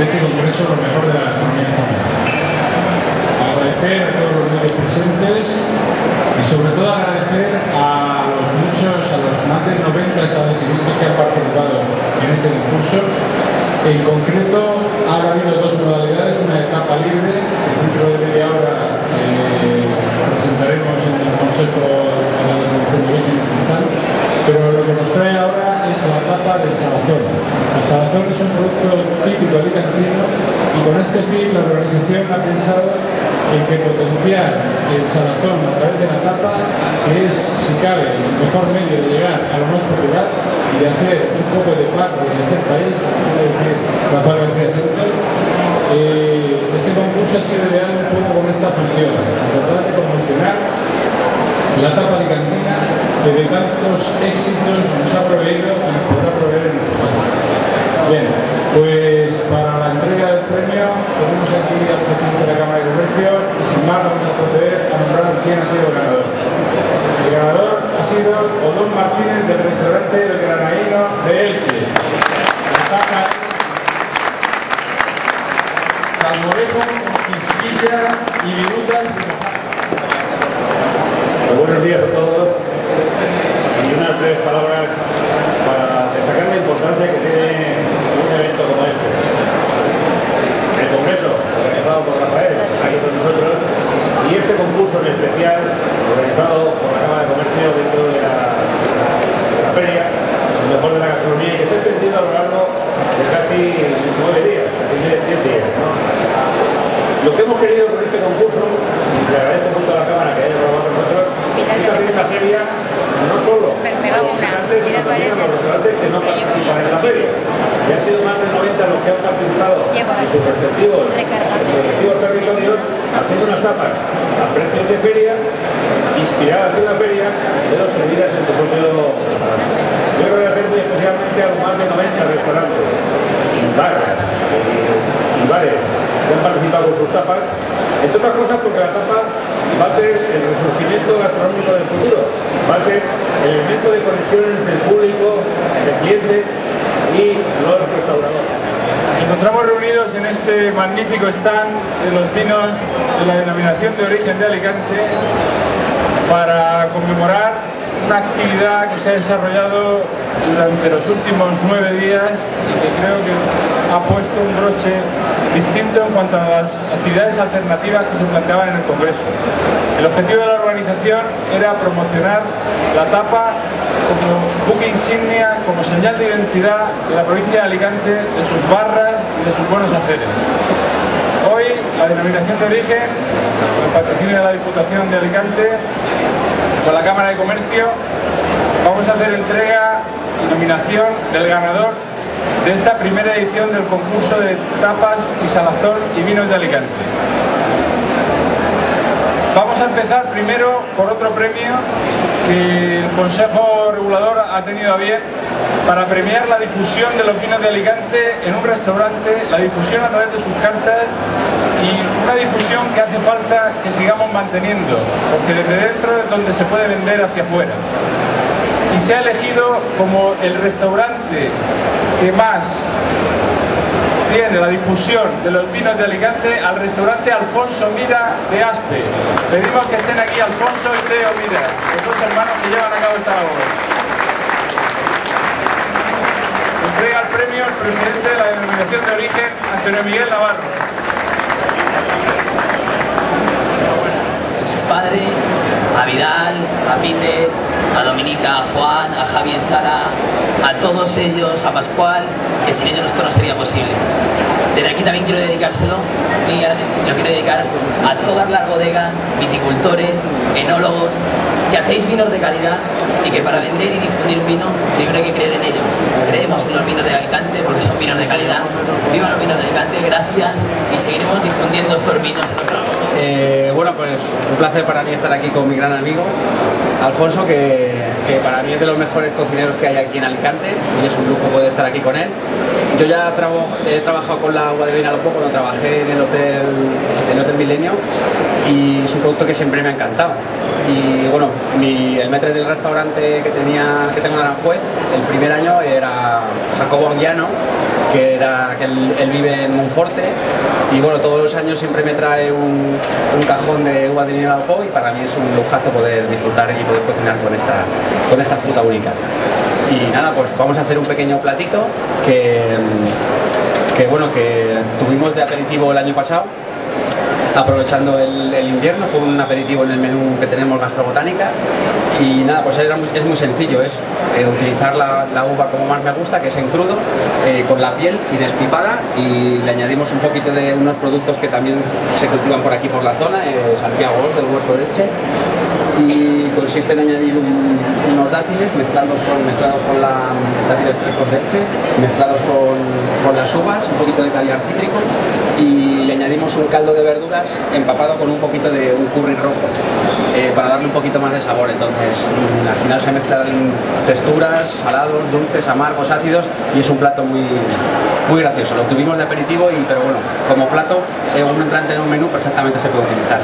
de este congreso lo mejor de la española. Agradecer a todos los medios presentes y sobre todo agradecer a los muchos, a los más de 90 establecimientos que han participado en este concurso. En concreto, etapa del salazón. El salazón es un producto típico alicantino y con este fin la organización ha pensado en que potenciar el salazón a través de la tapa, que es, si cabe, el mejor medio de llegar a lo más popular y de hacer un poco de patria y de hacer país, Rafael García Santos, eh, este concurso ha sido ideado un poco con esta función, tratar de promocionar la tapa alicantina que de tantos éxitos nos ha proveído y nos podrá proveer en el futuro. Bien, pues para la entrega del premio tenemos aquí al presidente de la Cámara de Comercio y sin más vamos a proceder a nombrar quién ha sido el ganador. El ganador ha sido Odón Martínez del restaurante El Granaíno de Elche. Salmorejo, Quisquilla y Virutas Buenos días a todos y unas breves palabras para destacar la importancia que tiene un evento como este. El Congreso, organizado por Rafael, aquí con nosotros, y este concurso en especial, organizado por la Cámara de Comercio dentro de la feria, lo mejor de la gastronomía, y que se ha extendido a lo largo de casi nueve días, casi diez días. ¿no? Lo que hemos querido con este concurso, y le agradezco mucho a la Cámara que haya colaborado con nosotros, es abrir esta feria no solo a los restaurantes, sino también a los restaurantes que no participan en la feria. Ya han sido más de 90 los que han en sus respectivos, territorios haciendo unas tapas a precios de feria, inspiradas en la feria, pero servidas en su propio restaurante. Yo quiero agradecer muy especialmente a más de 90 restaurantes, barras y bares que han participado con sus tapas, entre otras cosas porque la tapa va a ser el resurgimiento gastronómico del futuro, va a ser el elemento de conexión entre el público, el cliente y los restauradores. Nos encontramos reunidos en este magnífico stand de los vinos de la denominación de origen de Alicante para conmemorar una actividad que se ha desarrollado durante los últimos nueve días y que creo que ha puesto un broche distinto en cuanto a las actividades alternativas que se planteaban en el Congreso. El objetivo de la organización era promocionar la tapa como buque insignia, como señal de identidad de la provincia de Alicante, de sus barras y de sus buenos haceres. Hoy, la denominación de origen, con el patrocinio de la Diputación de Alicante, con la Cámara de Comercio, vamos a hacer entrega y nominación del ganador de esta primera edición del concurso de tapas y salazón y vinos de Alicante. Vamos a empezar primero por otro premio que el Consejo Regulador ha tenido a bien para premiar la difusión de los vinos de Alicante en un restaurante, la difusión a través de sus cartas y una difusión que hace falta que sigamos manteniendo, porque desde dentro es donde se puede vender hacia afuera. Y se ha elegido como el restaurante que más tiene la difusión de los vinos de Alicante al restaurante Alfonso Mira de Aspe. Pedimos que estén aquí Alfonso y Teo Mira, los dos hermanos que llevan a cabo esta labor. Entrega el premio el presidente de la denominación de origen, Antonio Miguel Navarro. Mis padres, a Vidal, a Peter, a Dominica, a Juan, a Javier Sara, a todos ellos, a Pascual, que sin ellos esto no sería posible. Desde aquí también quiero dedicárselo y lo quiero dedicar a todas las bodegas, viticultores, enólogos, que hacéis vinos de calidad y que para vender y difundir un vino primero hay que creer en ellos. Creemos en los vinos de Alicante porque son vinos de calidad. Viva los vinos de Alicante, gracias y seguiremos difundiendo estos vinos eh, bueno, pues un placer para mí estar aquí con mi gran amigo Alfonso, que, para mí es de los mejores cocineros que hay aquí en Alicante y es un lujo poder estar aquí con él. Yo ya he trabajado con la agua de Vinalopó cuando trabajé en el hotel, en el hotel Milenio y es un producto que siempre me ha encantado. Y bueno, el metre del restaurante que, tenía, que tengo en Aranjuez, el primer año era Jacobo Anguiano que, era, que él, vive en Monforte y bueno, todos los años siempre me trae un, cajón de uva de Niño y para mí es un lujazo poder disfrutar y poder cocinar con esta, con esta fruta única. Y nada, pues vamos a hacer un pequeño platito que, que bueno, que tuvimos de aperitivo el año pasado aprovechando el, invierno, fue un aperitivo en el menú que tenemos gastrobotánica. Y nada, pues era es muy sencillo, es eh, utilizar la, uva como más me gusta, que es en crudo, eh, con la piel y despipada y le añadimos un poquito de unos productos que también se cultivan por aquí por la zona, eh, Santiago del Huerto de Elche y consiste en añadir un- unos dátiles mezclados con, mezclados con la dátiles secos de leche, mezclados con, con las uvas, un poquito de caviar cítrico y añadimos un caldo de verduras empapado con un poquito de un curry rojo eh, para darle un poquito más de sabor. Entonces mm, al final se mezclan texturas, salados, dulces, amargos, ácidos y es un plato muy, muy gracioso. Lo tuvimos de aperitivo y pero bueno, como plato, eh, un entrante en un menú perfectamente se puede utilizar.